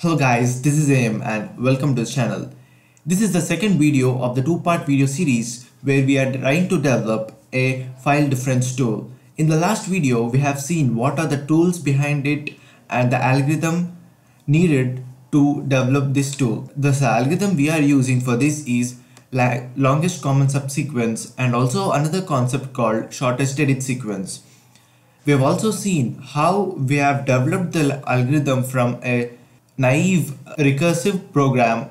Hello guys, this is AM and welcome to the channel. This is the second video of the two-part video series where we are trying to develop a file difference tool. In the last video, we have seen what are the tools behind it and the algorithm needed to develop this tool. The algorithm we are using for this is longest common subsequence and also another concept called shortest edit sequence. We have also seen how we have developed the algorithm from a naive recursive program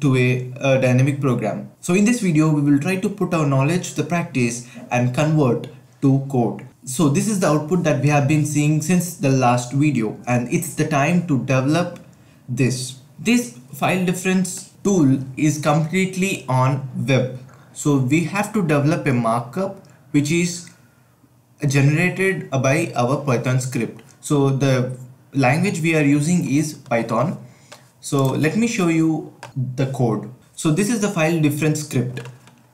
to a, a, dynamic program. So in this video, we will try to put our knowledge to the practice and convert to code. So this is the output that we have been seeing since the last video and it's the time to develop this. This file difference tool is completely on web. So we have to develop a markup which is generated by our Python script. So the language we are using is Python. So let me show you the code. So this is the file difference script.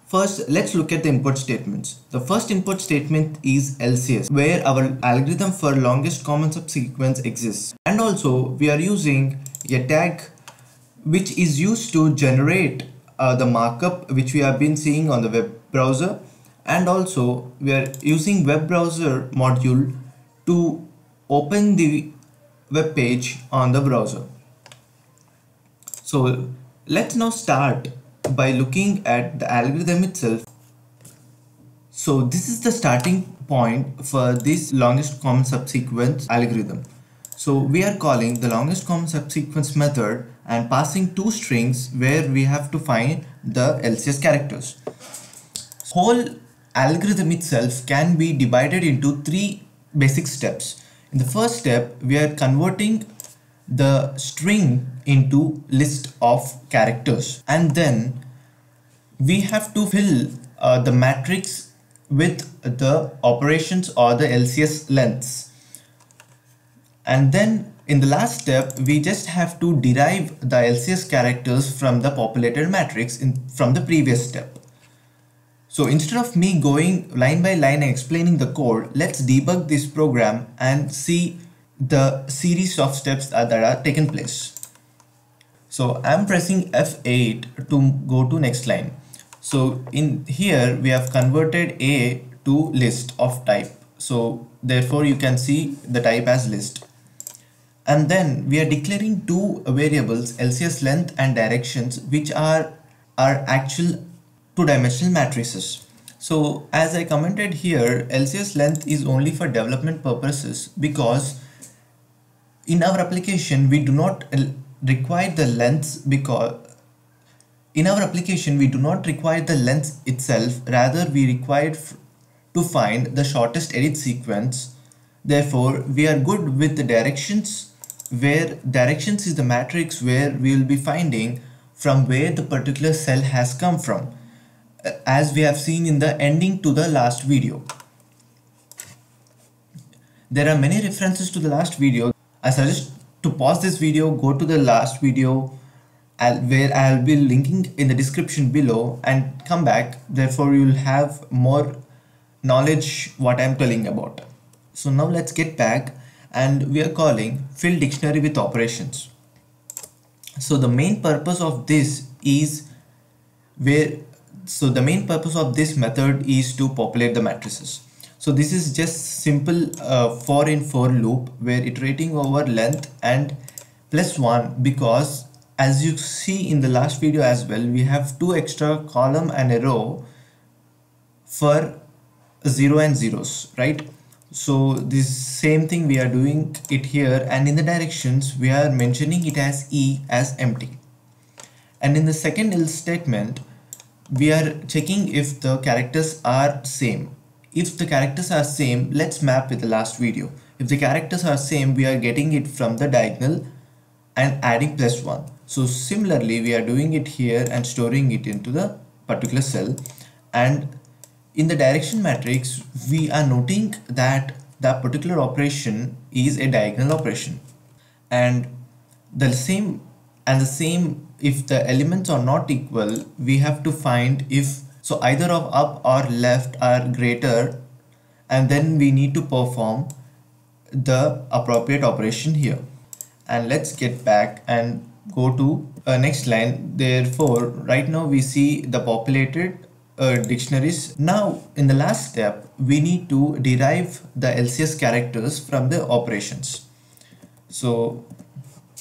First, let's look at the import statements. The first import statement is LCS, where our algorithm for longest common subsequence exists. And also, we are using yattag which is used to generate uh, the markup which we have been seeing on the web browser and also we are using web browser module to open the web page on the browser so let's now start by looking at the algorithm itself so this is the starting point for this longest common subsequence algorithm so we are calling the longest common subsequence method and passing two strings where we have to find the LCS characters. Whole algorithm itself can be divided into three basic steps. In the first step, we are converting the string into list of characters and then we have to fill uh, the matrix with the operations or the LCS lengths and then in the last step, we just have to derive the LCS characters from the populated matrix in, from the previous step. So instead of me going line by line and explaining the code, let's debug this program and see the series of steps that, are taken place. So I'm pressing F8 to go to next line. So in here we have converted A to list of type. So therefore you can see the type as list and then we are declaring two variables LCS length and directions which are our actual two-dimensional matrices. So as I commented here LCS length is only for development purposes because in our application we do not require the length because in our application we do not require the length itself. Rather we require to find the shortest edit sequence. Therefore we are good with the directions where directions is the matrix where we will be finding from where the particular cell has come from as we have seen in the ending to the last video. There are many references to the last video. I suggest to pause this video, go to the last video where I'll be linking in the description below and come back. Therefore, you will have more knowledge what I'm telling about. So now let's get back and we are calling fill dictionary with operations. So the main purpose of this is where so the main purpose of this method is to populate the matrices. So this is just simple uh, for in for loop where iterating over length and plus one because as you see in the last video as well we have two extra column and a row for 0 and zeros right so this same thing we are doing it here and in the directions we are mentioning it as e as empty and in the second else statement we are checking if the characters are same. If the characters are same let's map with the last video. If the characters are same we are getting it from the diagonal and adding plus one. So similarly we are doing it here and storing it into the particular cell. And in the direction matrix we are noting that that particular operation is a diagonal operation. And the same and the same if the elements are not equal we have to find if so either of up or left are greater and then we need to perform the appropriate operation here. And let's get back and go to uh, next line. Therefore right now we see the populated uh, dictionaries. Now in the last step we need to derive the LCS characters from the operations. So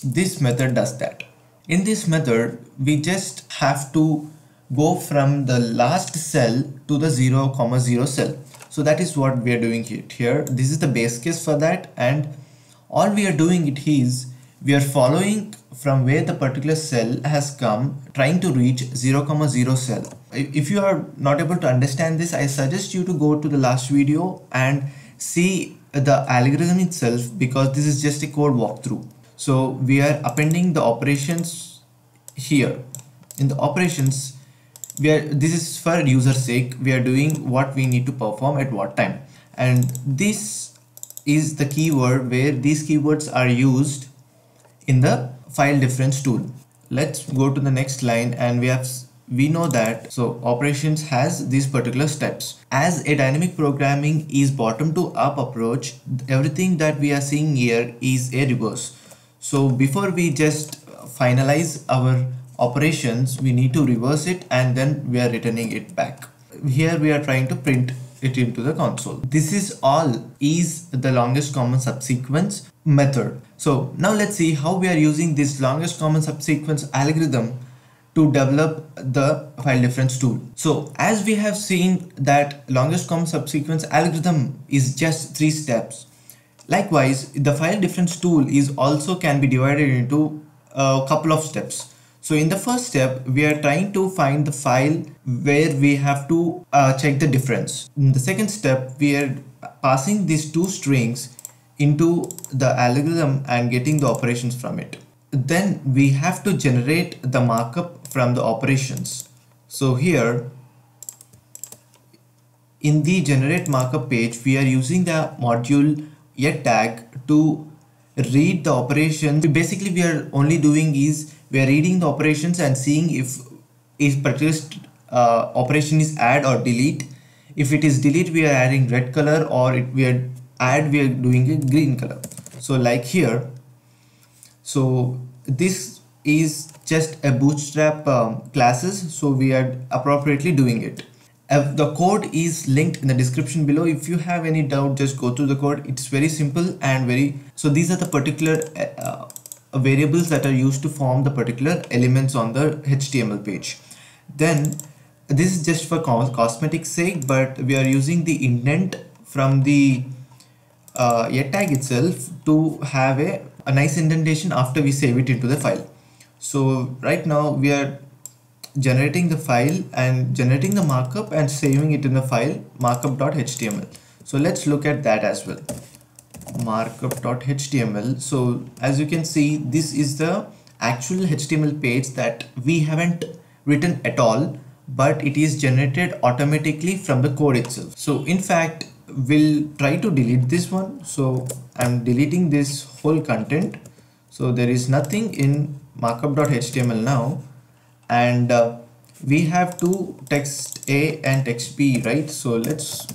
this method does that in this method we just have to go from the last cell to the 0 comma 0 cell. So that is what we are doing it here. This is the base case for that. And all we are doing it is we are following from where the particular cell has come trying to reach 0 comma 0 cell. If you are not able to understand this i suggest you to go to the last video and see the algorithm itself because this is just a code walkthrough so we are appending the operations here. In the operations we are this is for user sake. We are doing what we need to perform at what time. And this is the keyword where these keywords are used in the file difference tool. Let's go to the next line and we have we know that so operations has these particular steps. As a dynamic programming is bottom to up approach everything that we are seeing here is a reverse so before we just finalize our operations we need to reverse it and then we are returning it back here we are trying to print it into the console this is all is the longest common subsequence method so now let's see how we are using this longest common subsequence algorithm to develop the file difference tool. So as we have seen that longest common subsequence algorithm is just three steps. Likewise, the file difference tool is also can be divided into a couple of steps. So in the first step, we are trying to find the file where we have to uh, check the difference. In the second step, we are passing these two strings into the algorithm and getting the operations from it. Then we have to generate the markup from the operations. So here in the generate markup page, we are using the module yattag to read the operations. Basically, we are only doing is we are reading the operations and seeing if is particular uh, operation is add or delete. If it is delete, we are adding red color or it, we are add, we are doing a green color. So like here, so this is just a bootstrap um, classes. So we are appropriately doing it. The code is linked in the description below. If you have any doubt, just go through the code. It's very simple and very, so these are the particular uh, variables that are used to form the particular elements on the HTML page. Then this is just for cosmetic sake, but we are using the indent from the uh, tag itself to have a, a nice indentation after we save it into the file. So right now we are generating the file and generating the markup and saving it in the file markup.html. So let's look at that as well. Markup.html. So as you can see, this is the actual HTML page that we haven't written at all, but it is generated automatically from the code itself. So in fact, we'll try to delete this one so i'm deleting this whole content so there is nothing in markup.html now and uh, we have two text a and text b right? So let's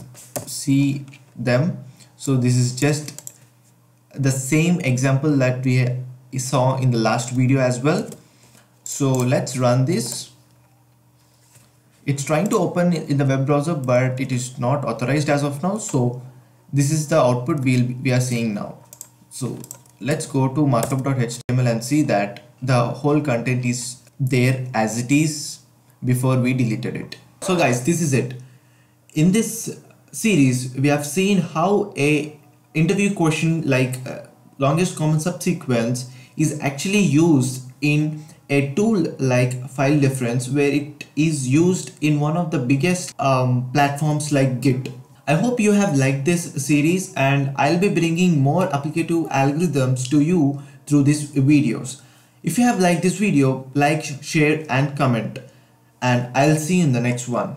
see them. So this is just the same example that we saw in the last video as well. So let's run this. It's trying to open in the web browser but it is not authorized as of now. So this is the output we'll, we are seeing now. So let's go to markup.html and see that the whole content is there as it is before we deleted it. So guys this is it. In this series we have seen how a interview question like uh, longest common subsequence is actually used in a tool like file difference where it is used in one of the biggest um, platforms like git. I hope you have liked this series and i'll be bringing more applicative algorithms to you through these videos if you have liked this video like share and comment. And i'll see you in the next one